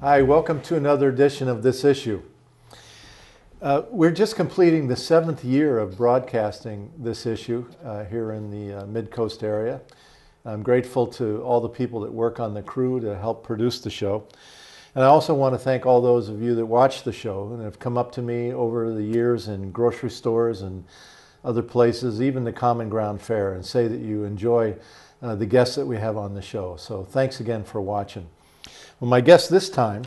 Hi, welcome to another edition of This Issue. Uh, we're just completing the seventh year of broadcasting this issue uh, here in the uh, Mid Coast area. I'm grateful to all the people that work on the crew to help produce the show. And I also want to thank all those of you that watch the show and have come up to me over the years in grocery stores and other places, even the Common Ground Fair, and say that you enjoy uh, the guests that we have on the show. So thanks again for watching. Well, my guests this time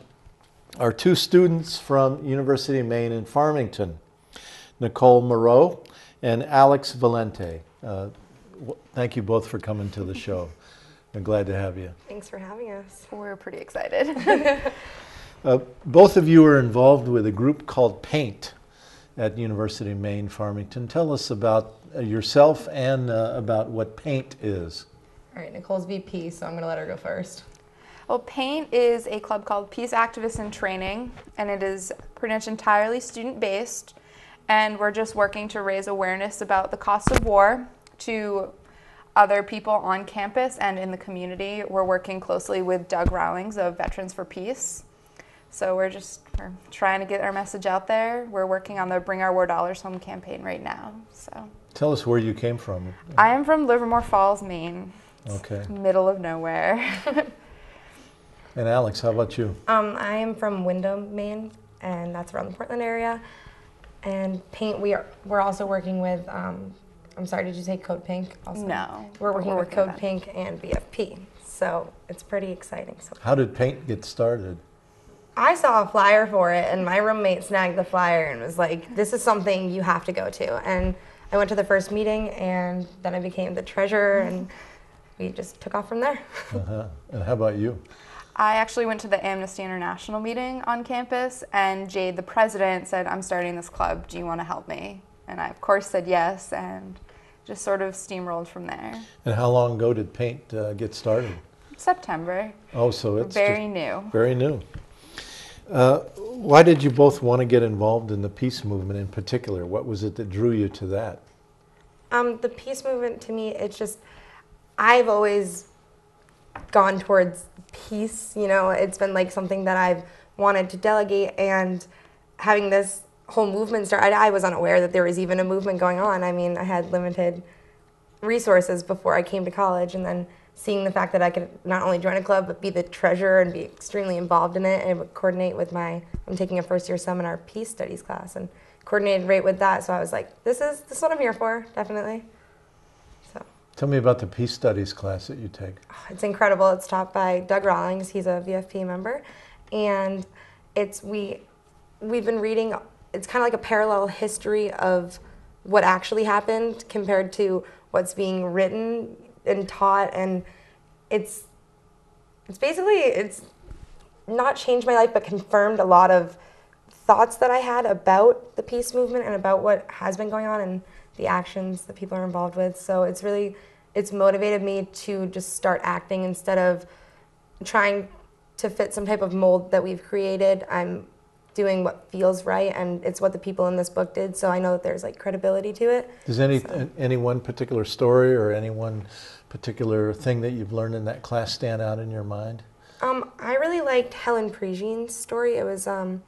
are two students from University of Maine in Farmington, Nicole Moreau and Alex Valente. Uh, thank you both for coming to the show. I'm glad to have you. Thanks for having us. We're pretty excited. uh, both of you are involved with a group called PAINT at University of Maine, Farmington. Tell us about uh, yourself and uh, about what PAINT is. All right, Nicole's VP, so I'm going to let her go first. Well, PAINT is a club called Peace Activists in Training, and it is pretty much entirely student based. And we're just working to raise awareness about the cost of war to other people on campus and in the community. We're working closely with Doug Rawlings of Veterans for Peace. So we're just we're trying to get our message out there. We're working on the Bring Our War Dollars Home campaign right now. So tell us where you came from. I am from Livermore Falls, Maine. Okay. Middle of nowhere. And Alex, how about you? Um, I am from Windham, Maine, and that's around the Portland area. And paint, we are we're also working with. Um, I'm sorry, did you say Code Pink? Also? No, we're working we're with Code Pink and VFP, so it's pretty exciting. So how did paint get started? I saw a flyer for it, and my roommate snagged the flyer and was like, "This is something you have to go to." And I went to the first meeting, and then I became the treasurer, and we just took off from there. uh-huh. And how about you? I actually went to the Amnesty International meeting on campus, and Jade, the president, said, I'm starting this club. Do you want to help me? And I, of course, said yes, and just sort of steamrolled from there. And how long ago did paint uh, get started? September. Oh, so it's very new. Very new. Uh, why did you both want to get involved in the peace movement in particular? What was it that drew you to that? Um, the peace movement to me, it's just, I've always gone towards peace. You know, it's been like something that I've wanted to delegate, and having this whole movement start, I, I was unaware that there was even a movement going on. I mean, I had limited resources before I came to college, and then seeing the fact that I could not only join a club but be the treasurer and be extremely involved in it and coordinate with my I'm taking a first year seminar peace studies class and coordinated right with that so I was like this is this is what I'm here for definitely Tell me about the Peace Studies class that you take. It's incredible. It's taught by Doug Rawlings. He's a VFP member, and it's we we've been reading. It's kind of like a parallel history of what actually happened compared to what's being written and taught, and it's it's basically it's not changed my life, but confirmed a lot of thoughts that I had about the peace movement and about what has been going on and the actions that people are involved with. So it's really it's motivated me to just start acting instead of trying to fit some type of mold that we've created. I'm doing what feels right and it's what the people in this book did so i know that there's like credibility to it does any so. any one particular story or any one particular thing that you've learned in that class stand out in your mind um, i really liked helen prejean's story it was um,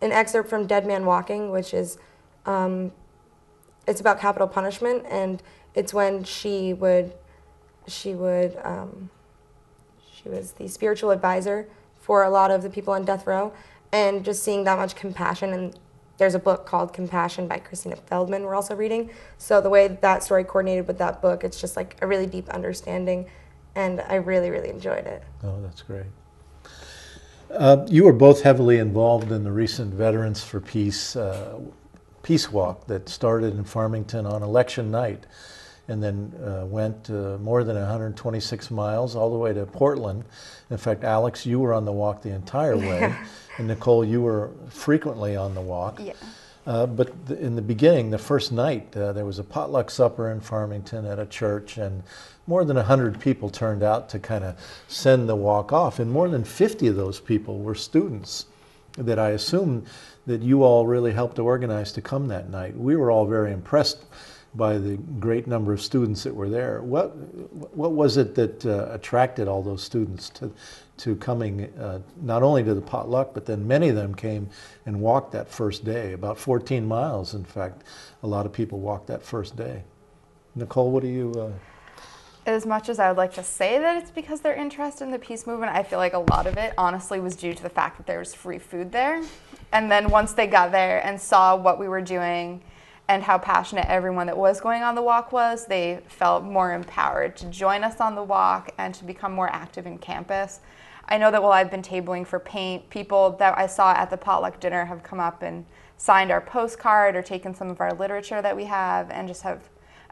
an excerpt from dead man walking which is um, it's about capital punishment and it's when she would she would um, she was the spiritual advisor for a lot of the people on death row. And just seeing that much compassion and there's a book called compassion by christina feldman we're also reading. So the way that story coordinated with that book it's just like a really deep understanding and i really really enjoyed it. Oh that's great. Uh, you were both heavily involved in the recent veterans for peace uh, peace walk that started in farmington on election night and then uh, went uh, more than 126 miles all the way to Portland. In fact, Alex, you were on the walk the entire way, and Nicole, you were frequently on the walk. Yeah. Uh, but in the beginning, the first night, uh, there was a potluck supper in Farmington at a church, and more than 100 people turned out to kind of send the walk off. And more than 50 of those people were students that I assume that you all really helped to organize to come that night. We were all very impressed by the great number of students that were there. What what was it that uh, attracted all those students to to coming uh, not only to the potluck, but then many of them came and walked that first day, about 14 miles. In fact, a lot of people walked that first day. Nicole, what do you? Uh, As much as I would like to say that it's because they're interested in the peace movement, I feel like a lot of it honestly was due to the fact that there was free food there. And then once they got there and saw what we were doing and how passionate everyone that was going on the walk was, they felt more empowered to join us on the walk and to become more active in campus. I know that while I've been tabling for paint, people that I saw at the potluck dinner have come up and signed our postcard or taken some of our literature that we have and just have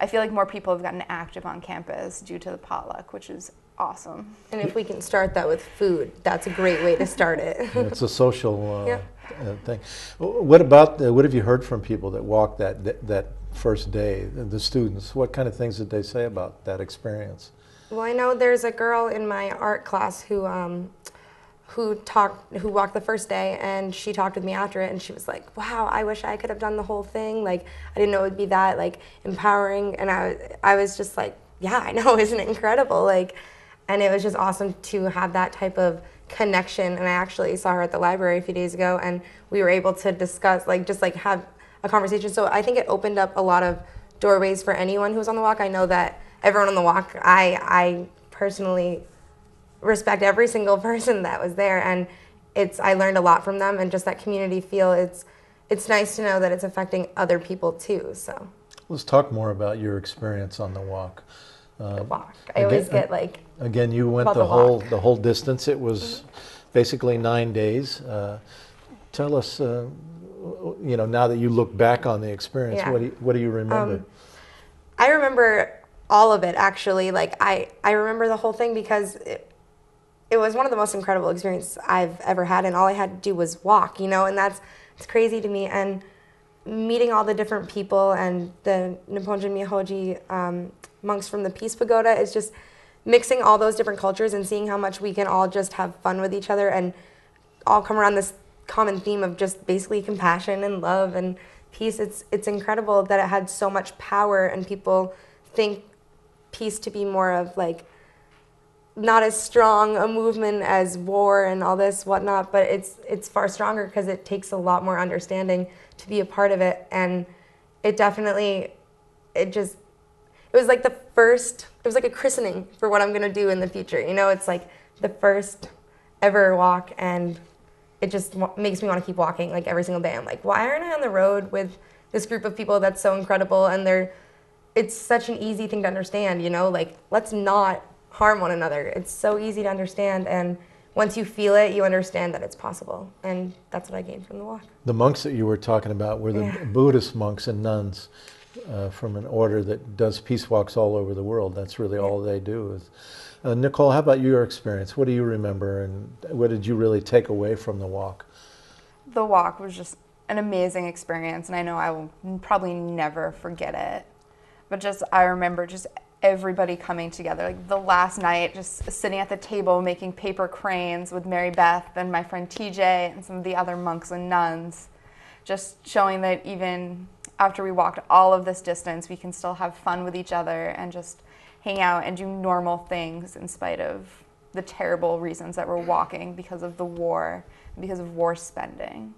I feel like more people have gotten active on campus due to the potluck, which is awesome. And if we can start that with food, that's a great way to start it. it's a social uh, Yeah. uh, thing. What about? Uh, what have you heard from people that walked that that, that first day? The, the students. What kind of things did they say about that experience? Well, I know there's a girl in my art class who um, who talked who walked the first day and she talked with me after it and she was like, "Wow, I wish I could have done the whole thing. Like I didn't know it would be that like empowering." And I I was just like, "Yeah, I know. Isn't it incredible?" Like and it was just awesome to have that type of connection and I actually saw her at the library a few days ago and we were able to discuss like just like have a conversation. So I think it opened up a lot of doorways for anyone who was on the walk. I know that everyone on the walk, I I personally respect every single person that was there and it's I learned a lot from them and just that community feel it's it's nice to know that it's affecting other people too so Let's talk more about your experience on the walk. the walk I always again- get like Again, you went the the whole walk. the whole distance. It was basically nine days. Uh, tell us, uh, you know, now that you look back on the experience, Yeah. what do you, what do you remember? Um, I remember all of it actually. Like I, I remember the whole thing because it, it was one of the most incredible experiences I've ever had, and all I had to do was walk, you know, and that's it's crazy to me. And meeting all the different people and the Nipponzan Myohoji um, monks from the Peace Pagoda is just mixing all those different cultures and seeing how much we can all just have fun with each other and all come around this common theme of just basically compassion and love and peace. It's it's incredible that it had so much power and people think peace to be more of like not as strong a movement as war and all this whatnot, but it's it's far stronger because it takes a lot more understanding to be a part of it, and it definitely it just it was like the first it was like a christening for what I'm gonna do in the future. You know, it's like the first ever walk, and it just makes me want to keep walking like every single day. I'm like, why aren't I on the road with this group of people that's so incredible and they're it's such an easy thing to understand, you know, like let's not harm one another. It's so easy to understand and once you feel it, you understand that it's possible. And that's what I gained from the walk. The monks that you were talking about were the Yeah. Buddhist monks and nuns uh, from an order that does peace walks all over the world. That's really all they do. Is, uh, Nicole, how about your experience? What do you remember, and what did you really take away from the walk? The walk was just an amazing experience, and I know I will probably never forget it. But just, I remember just everybody coming together. Like the last night, just sitting at the table making paper cranes with Mary Beth and my friend TJ and some of the other monks and nuns. Just showing that even after we walked all of this distance, we can still have fun with each other and just hang out and do normal things in spite of the terrible reasons that we're walking because of the war, because of war spending.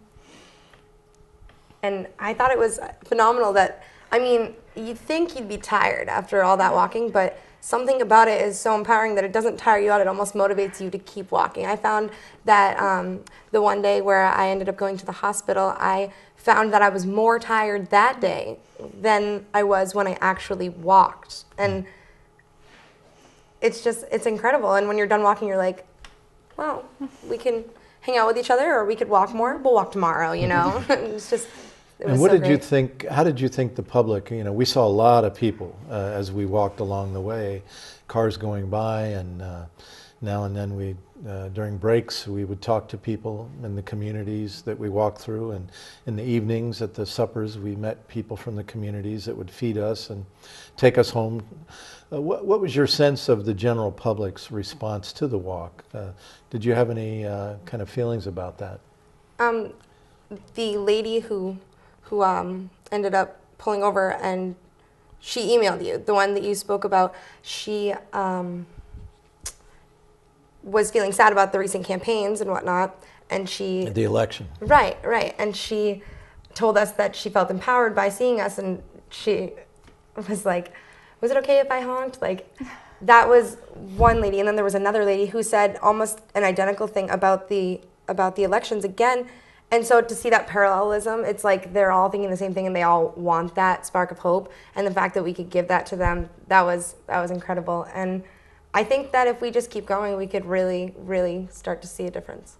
And I thought it was phenomenal that, I mean, you'd think you'd be tired after all that walking, but something about it is so empowering that it doesn't tire you out. It almost motivates you to keep walking. I found that um, the one day where I ended up going to the hospital, I found that I was more tired that day than I was when I actually walked. And it's just, it's incredible. And when you're done walking, you're like, well, we can hang out with each other or we could walk more. We'll walk tomorrow, you know? it's just, And what so did you think? How did you think the public? You know, we saw a lot of people uh, as we walked along the way, cars going by, and uh, now and then we, uh, during breaks, we would talk to people in the communities that we walked through, and in the evenings at the suppers, we met people from the communities that would feed us and take us home. Uh, what, what was your sense of the general public's response to the walk? Uh, did you have any uh, kind of feelings about that? Um, the lady who who um, ended up pulling over and she emailed you, the one that you spoke about. She um, was feeling sad about the recent campaigns and whatnot, and she The election. Right, right. And she told us that she felt empowered by seeing us, and she was like, "Was it okay if I honked?" Like, that was one lady, and then there was another lady who said almost an identical thing about the about the elections again. And so to see that parallelism, it's like they're all thinking the same thing, and they all want that spark of hope. And the fact that we could give that to them, that was that was incredible. And I think that if we just keep going, we could really, really start to see a difference.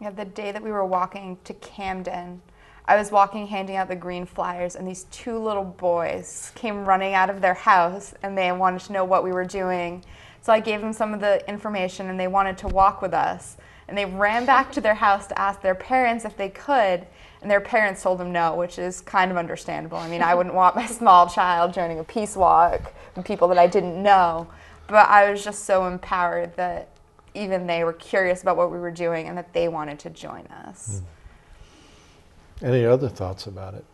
Yeah, the day that we were walking to Camden, I was walking handing out the green flyers, and these two little boys came running out of their house and they wanted to know what we were doing. So I gave them some of the information, and they wanted to walk with us. And they ran back to their house to ask their parents if they could, and their parents told them no, which is kind of understandable. I mean, I wouldn't want my small child joining a peace walk with people that I didn't know. But I was just so empowered that even they were curious about what we were doing and that they wanted to join us. Any other thoughts about it?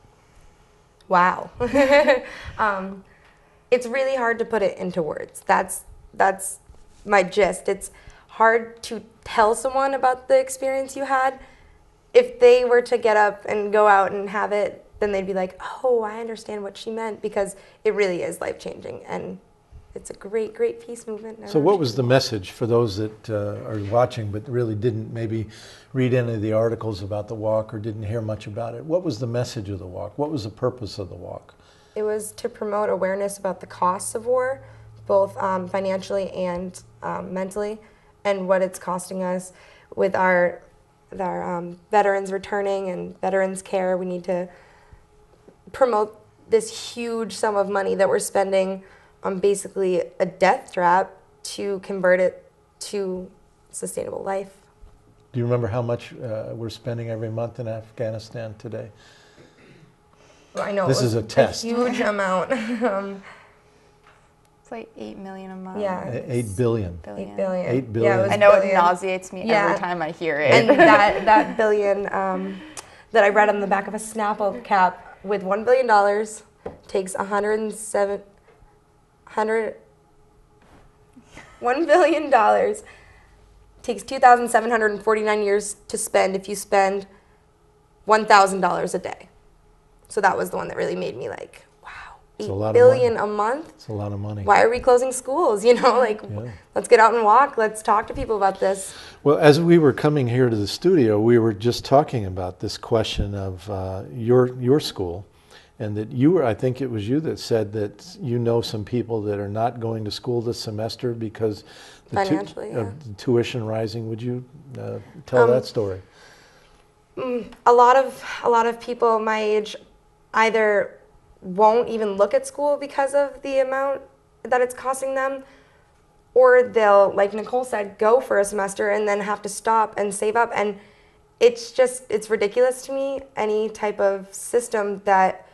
Wow. um, it's really hard to put it into words. That's that's my gist. It's hard to tell someone about the experience you had. If they were to get up and go out and have it, then they'd be like, "Oh, I understand what she meant," because it really is life changing, and it's a great, great peace movement. So, what was the message for those that uh, are watching but really didn't maybe read any of the articles about the walk or didn't hear much about it? What was the message of the walk? What was the purpose of the walk? It was to promote awareness about the costs of war, both um, financially and um, mentally, and what it's costing us with our with our um, veterans returning and veterans care. We need to promote this huge sum of money that we're spending on basically a death trap to convert it to sustainable life. Do you remember how much uh, we're spending every month in Afghanistan today? I know This is a test. huge amount. um, It's like 8 million a month. Yeah. A- Eight billion. Billion. Eight billion. Eight Yeah, billion. it was I know billion. it nauseates me Yeah. every time I hear it. and that that billion um, that I read on the back of a Snapple cap with one billion dollars takes a hundred and seven hundred one billion dollars takes two thousand seven hundred and forty nine years to spend if you spend one thousand dollars a day. So that was the one that really made me like, wow, It's eight a billion a month. It's a lot of money. Why are we closing schools? You know, like Yeah. let's get out and walk. Let's talk to people about this. Well, as we were coming here to the studio, we were just talking about this question of uh, your your school, and that you were. I think it was you that said that you know some people that are not going to school this semester because the tu- Financially, yeah. of the tuition rising. Would you uh, tell Um, that story? a lot of a lot of people my age either won't even look at school because of the amount that it's costing them. Or they'll like Nicole said go for a semester and then have to stop and save up. And it's just it's ridiculous to me any type of system that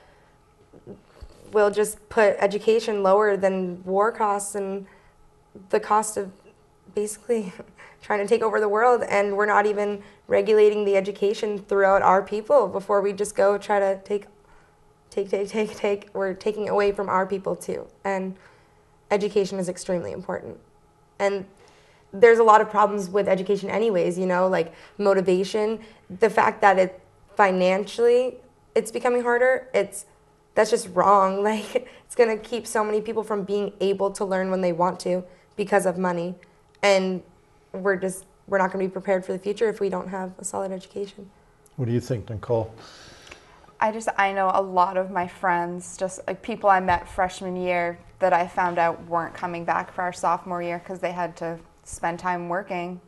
will just put education lower than war costs and the cost of basically trying to take over the world. And we're not even regulating the education throughout our people before we just go try to take take take take take we're taking away from our people too. And education is extremely important. And there's a lot of problems with education anyways you know like motivation the fact that it financially it's becoming harder it's that's just wrong. Like it's going to keep so many people from being able to learn when they want to because of money. And we're just we're not going to be prepared for the future if we don't have a solid education. What do you think, Nicole? I just I know a lot of my friends, just like people I met freshman year that I found out weren't coming back for our sophomore year because they had to spend time working,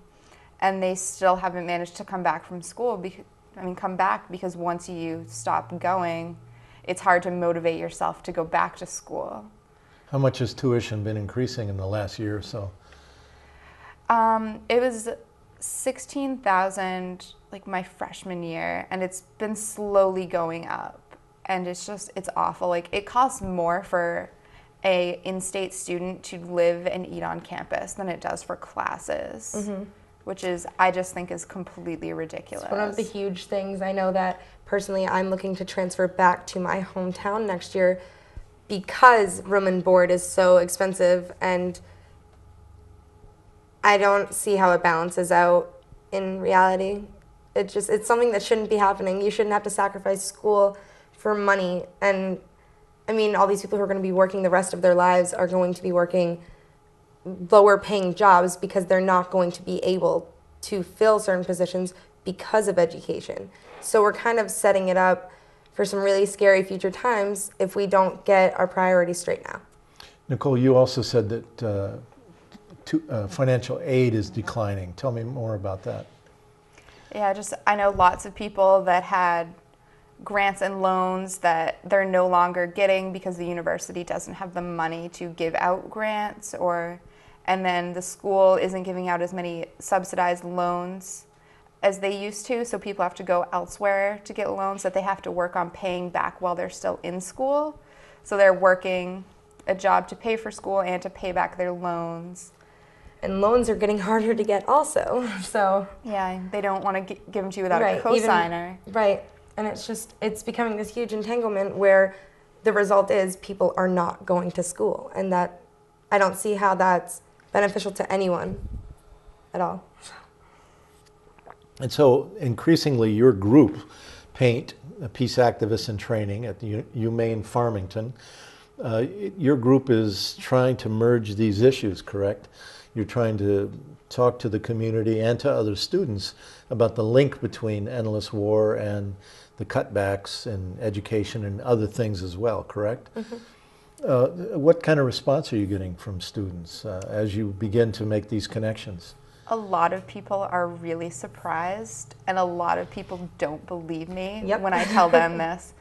and they still haven't managed to come back from school. Because, I mean, come back because once you stop going, it's hard to motivate yourself to go back to school. How much has tuition been increasing in the last year or so? Um, it was sixteen thousand like my freshman year, and it's been slowly going up, and it's just it's awful. Like it costs more for a in-state student to live and eat on campus than it does for classes, mm-hmm. which is I just think is completely ridiculous. One of the huge things I know that personally I'm looking to transfer back to my hometown next year because room and board is so expensive and I don't see how it balances out in reality. It just it's something that shouldn't be happening. You shouldn't have to sacrifice school for money and I mean all these people who are going to be working the rest of their lives are going to be working lower paying jobs because they're not going to be able to fill certain positions because of education. So we're kind of setting it up for some really scary future times if we don't get our priorities straight now. Nicole, you also said that uh, to, uh, financial aid is declining. Tell me more about that. Yeah, just I know lots of people that had grants and loans that they're no longer getting because the university doesn't have the money to give out grants or and then the school isn't giving out as many subsidized loans as they used to. So people have to go elsewhere to get loans that they have to work on paying back while they're still in school. So they're working a job to pay for school and to pay back their loans And loans are getting harder to get also. So, yeah they don't want to give them to you without a even- cosigner right. And it's just it's becoming this huge entanglement where the result is people are not going to school and that I don't see how that's beneficial to anyone at all. And so increasingly your group, Paint, a peace activist in training at the U- UMaine Farmington, uh, your group is trying to merge these issues, correct? You're trying to talk to the community and to other students about the link between endless war and the cutbacks in education and other things as well, correct? Uh, what kind of response are you getting from students uh, as you begin to make these connections? A lot of people are really surprised and a lot of people don't believe me Yep. when I tell them this.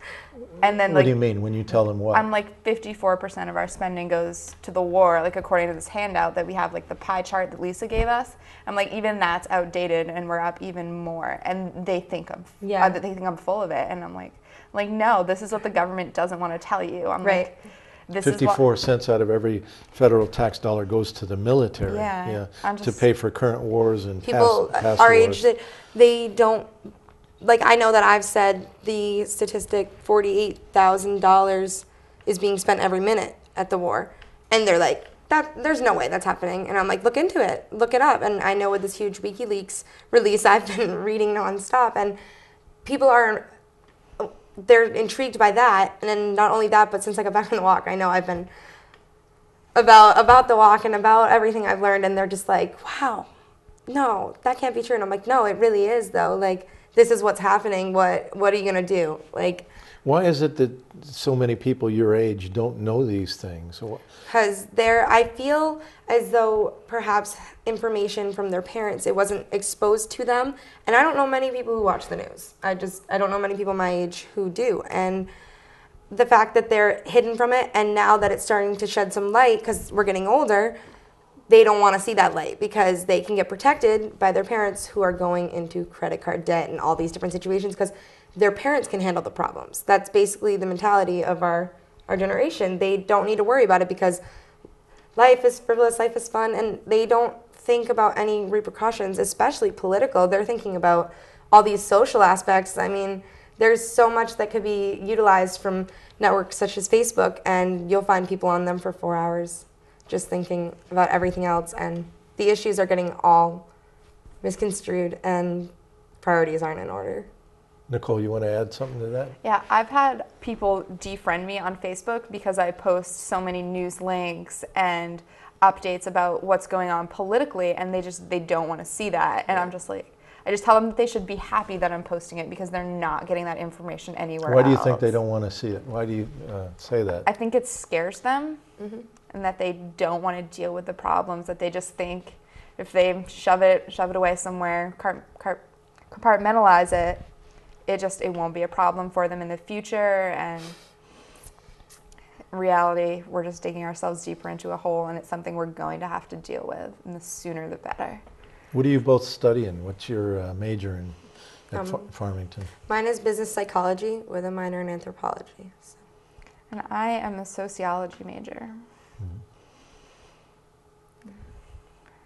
And then What like do you mean when you tell them what? I'm like 54% of our spending goes to the war, like according to this handout that we have, like the pie chart that Lisa gave us. I'm like, even that's outdated, and we're up even more. And they think I'm, Yeah. uh, they think I'm full of it, and I'm like, like no, this is what the government doesn't want to tell you. I'm Right. like, this 54 what, cents out of every federal tax dollar goes to the military. Yeah, I'm to pay for current wars and people past, past our wars. age that they don't like i know that i've said the statistic $48000 is being spent every minute at the war. And they're like that there's no way that's happening. And i'm like look into it. Look it up. And i know with this huge wikileaks release i've been reading nonstop. And people are they're intrigued by that and then not only that but since i got back from the walk i know i've been about about the walk and about everything i've learned and they're just like wow no, that can't be true. And I'm like, no, it really is though. Like, this is what's happening. What what are you gonna do? Like, Why is it that so many people your age don't know these things? Because there, I feel as though perhaps information from their parents it wasn't exposed to them. And I don't know many people who watch the news. I just I don't know many people my age who do. And the fact that they're hidden from it, and now that it's starting to shed some light because we're getting older, they don't want to see that light because they can get protected by their parents who are going into credit card debt and all these different situations because their parents can handle the problems. That's basically the mentality of our our generation. They don't need to worry about it because life is frivolous, life is fun, and they don't think about any repercussions, especially political. They're thinking about all these social aspects. I mean, there's so much that could be utilized from networks such as Facebook, and you'll find people on them for four hours just thinking about everything else, and the issues are getting all misconstrued, and priorities aren't in order. Nicole, you want to add something to that? Yeah, I've had people defriend me on Facebook because I post so many news links and updates about what's going on politically and they just they don't want to see that and I'm just like I just tell them that they should be happy that I'm posting it because they're not getting that information anywhere Why do you think they don't want to see it? Why do you uh, say that? I think it scares them and that they don't want to deal with the problems that they just think if they shove it shove it away somewhere car- car- compartmentalize it it just it won't be a problem for them in the future and in reality we're just digging ourselves deeper into a hole and it's something we're going to have to deal with and the sooner the better What do you both study in? What's your uh, major in at Fa- Um, Farmington? Mine is business psychology with a minor in anthropology. So. and i am a sociology major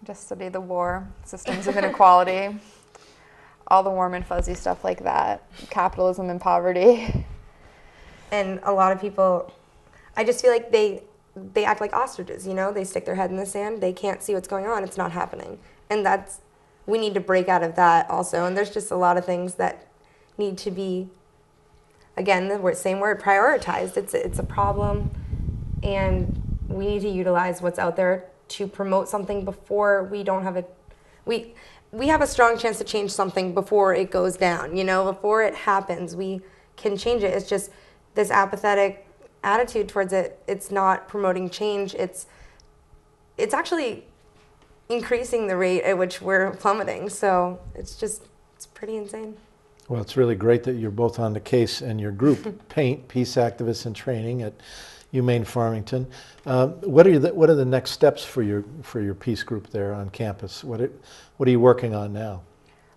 just study the war systems of inequality all the warm and fuzzy stuff like that capitalism and poverty and a lot of people I just feel like they they act like ostriches, you know? They stick their head in the sand. They can't see what's going on. It's not happening. And that's we need to break out of that also. And there's just a lot of things that need to be again, the word, same word, prioritized. It's it's a problem and we need to utilize what's out there to promote something before we don't have a we we have a strong chance to change something before it goes down, you know, before it happens. We can change it. It's just this apathetic attitude towards it. It's not promoting change. It's it's actually increasing the rate at which we're plummeting. So it's just it's pretty insane. Well, it's really great that you're both on the case and your group, Paint, Peace Activists in Training at UMaine Farmington. Uh, what are the, what are the next steps for your for your peace group there on campus? What it, what are you working on now?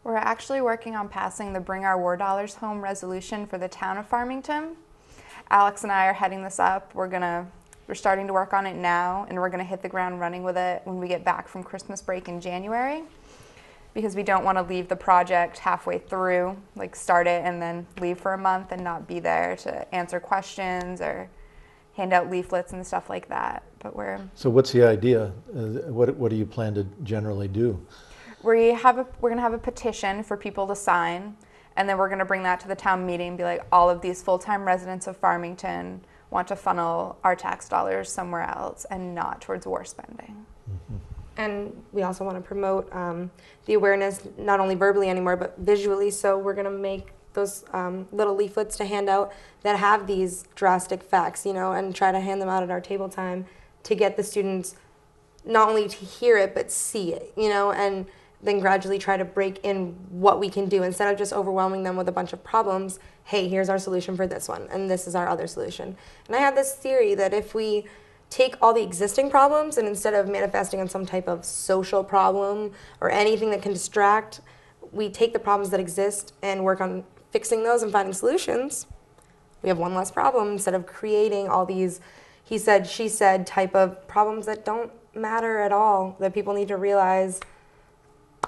We're actually working on passing the Bring Our War Dollars Home resolution for the town of Farmington. Alex and I are heading this up. We're gonna we're starting to work on it now, and we're gonna hit the ground running with it when we get back from Christmas break in January. Because we don't want to leave the project halfway through, like start it and then leave for a month and not be there to answer questions or hand out leaflets and stuff like that. But we're So what's the idea? Uh, what, what do you plan to generally do? we have a we're gonna have a petition for people to sign, and then we're gonna bring that to the town meeting and be like, all of these full-time residents of Farmington want to funnel our tax dollars somewhere else and not towards war spending. And we also want to promote um, the awareness, not only verbally anymore, but visually. So we're going to make those um, little leaflets to hand out that have these drastic facts, you know, and try to hand them out at our table time to get the students not only to hear it, but see it, you know, and then gradually try to break in what we can do instead of just overwhelming them with a bunch of problems. Hey, here's our solution for this one, and this is our other solution. And I have this theory that if we take all the existing problems and instead of manifesting on some type of social problem or anything that can distract, we take the problems that exist and work on fixing those and finding solutions. We have one less problem instead of creating all these he said, she said type of problems that don't matter at all that people need to realize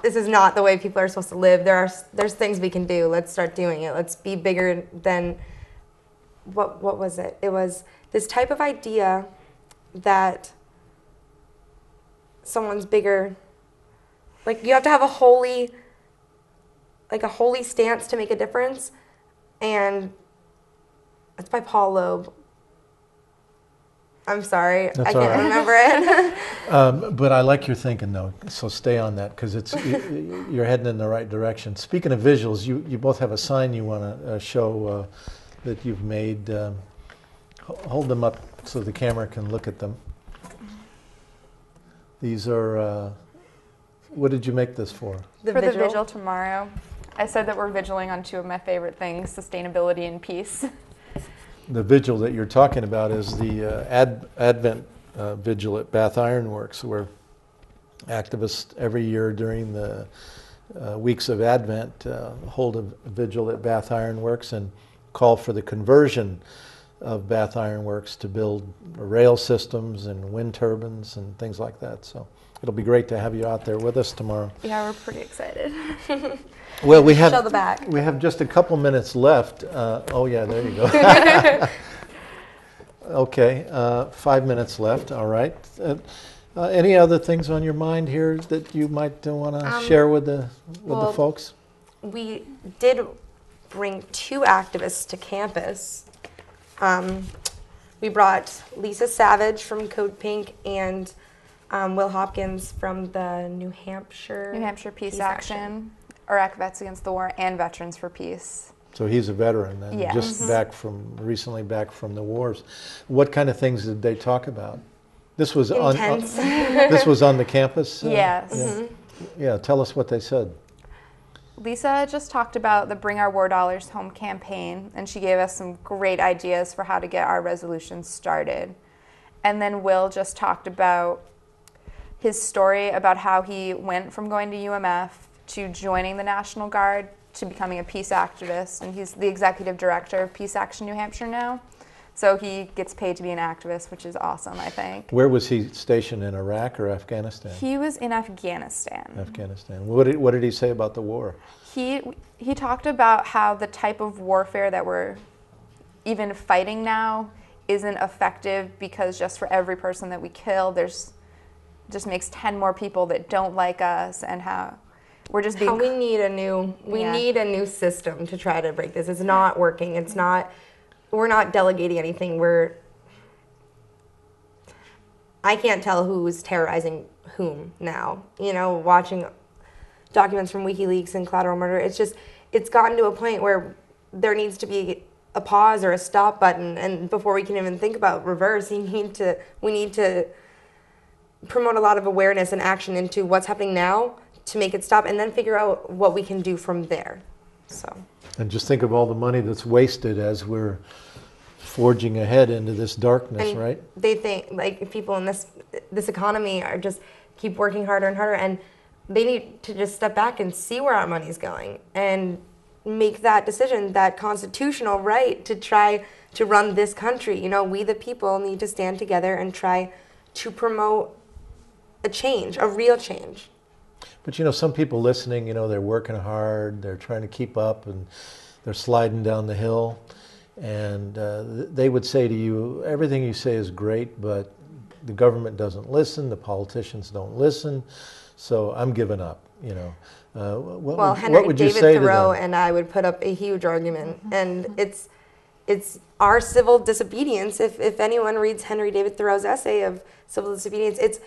this is not the way people are supposed to live. There are there's things we can do. Let's start doing it. Let's be bigger than what what was it? It was this type of idea that someone's bigger like you have to have a holy like a holy stance to make a difference and it's by Paul Loeb. I'm sorry, That's I can't right. remember it. Um, but I like your thinking though, so stay on that because it's you- you're heading in the right direction. Speaking of visuals, you, you both have a sign you want to uh, show uh, that you've made. Um, hold them up so the camera can look at them. These are. Uh, what did you make this for? The for vigil. the vigil tomorrow, I said that we're vigiling on two of my favorite things: sustainability and peace. The vigil that you're talking about is the uh, ad, Advent uh, vigil at Bath Iron Works, where activists every year during the uh, weeks of Advent uh, hold a vigil at Bath Iron Works and call for the conversion of Bath Iron Works to build rail systems and wind turbines and things like that. So it'll be great to have you out there with us tomorrow. yeah, we're pretty excited. Well, we have Show the back. we have just a couple minutes left. Uh, oh yeah, there you go. okay, uh, five minutes left. All right. Uh, uh, any other things on your mind here that you might want to Um, share with the with well, the folks? we did bring two activists to campus. Um, we brought Lisa Savage from Code Pink and um, Will Hopkins from the New Hampshire New Hampshire Peace, Action, Iraq Vets Against the War, and Veterans for Peace. So he's a veteran and Yes. just back from recently back from the wars. What kind of things did they talk about? This was on, on Intense. this was on the campus. uh, Yes. Yeah. yeah. Tell us what they said. Lisa just talked about the Bring Our War Dollars Home campaign, and she gave us some great ideas for how to get our resolutions started. And then Will just talked about his story about how he went from going to UMF to joining the National Guard to becoming a peace activist, and he's the executive director of Peace Action New Hampshire now. So he gets paid to be an activist, which is awesome, I think. Where was he stationed in Iraq or Afghanistan? He was in Afghanistan. Afghanistan. What did, what did he say about the war? He he talked about how the type of warfare that we're even fighting now isn't effective because just for every person that we kill, there's just makes 10 more people that don't like us and how we're just being How we need a new we Yeah. need a new system to try to break this. It's not working. It's not we're not delegating anything. We're I can't tell who's terrorizing whom now. You know, watching documents from WikiLeaks and collateral murder, it's just it's gotten to a point where there needs to be a pause or a stop button and before we can even think about reverse, you need to we need to promote a lot of awareness and action into what's happening now to make it stop and then figure out what we can do from there. So, And just think of all the money that's wasted as we're forging ahead into this darkness, and right? they think like people in this this economy are just keep working harder and harder and they need to just step back and see where our money's going and make that decision, that constitutional right to try to run this country. You know, we the people need to stand together and try to promote a change, a real change. But you know, some people listening, you know, they're working hard, they're trying to keep up, and they're sliding down the hill. And uh, they would say to you, everything you say is great, but the government doesn't listen, the politicians don't listen, so I'm giving up, you know. Uh, what, Well, would, Henry what would you David say Thoreau and I would put up a huge argument, and it's it's our civil disobedience. If if anyone reads Henry David Thoreau's essay of civil disobedience, it's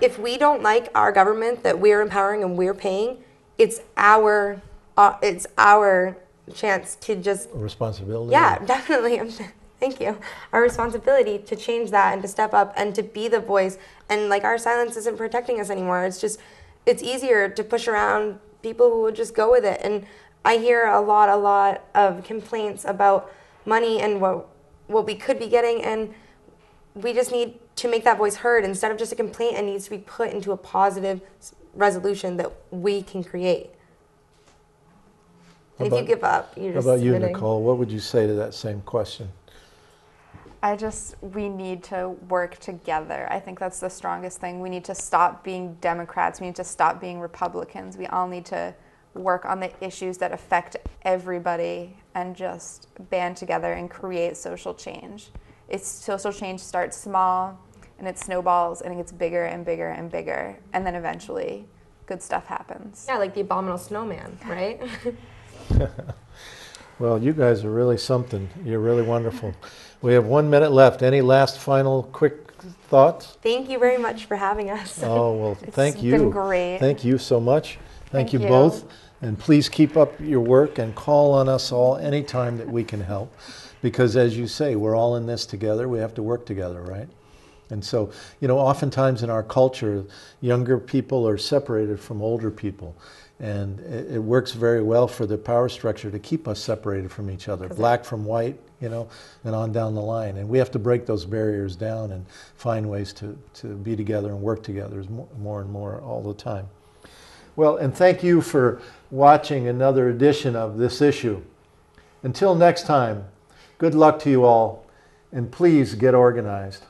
if we don't like our government that we're empowering and we're paying, it's our uh, it's our chance to just Responsibility? yeah, definitely. Thank you. Our responsibility to change that and to step up and to be the voice. And like our silence isn't protecting us anymore. It's just, it's easier to push around people who would just go with it. And I hear a lot, a lot of complaints about money and what what we could be getting. And we just need to make that voice heard instead of just a complaint. It needs to be put into a positive resolution that we can create. How And if you give up, you're How just about you. Nicole? What would you say to that same question? I just, we need to work together. I think that's the strongest thing. We need to stop being Democrats. We need to stop being Republicans. We all need to work on the issues that affect everybody and just band together and create social change. It's social change starts small and it snowballs and it gets bigger and bigger and bigger. And then eventually good stuff happens. Yeah, like the abominable snowman, right? Well, you guys are really something. You're really wonderful. We have one minute left. Any last final quick thoughts? Thank you very much for having us. Oh, well, It's thank you. been great. Thank you so much. Thank Thank you you. both. And please keep up your work and call on us all anytime that we can help. Because as you say, we're all in this together. We have to work together, right? And so, you know, oftentimes in our culture, younger people are separated from older people. And it, it works very well for the power structure to keep us separated from each other, black from white, you know, and on down the line. And we have to break those barriers down and find ways to, to be together and work together more, more and more all the time. Well, and thank you for watching another edition of this issue. Until next time, good luck to you all, and please get organized.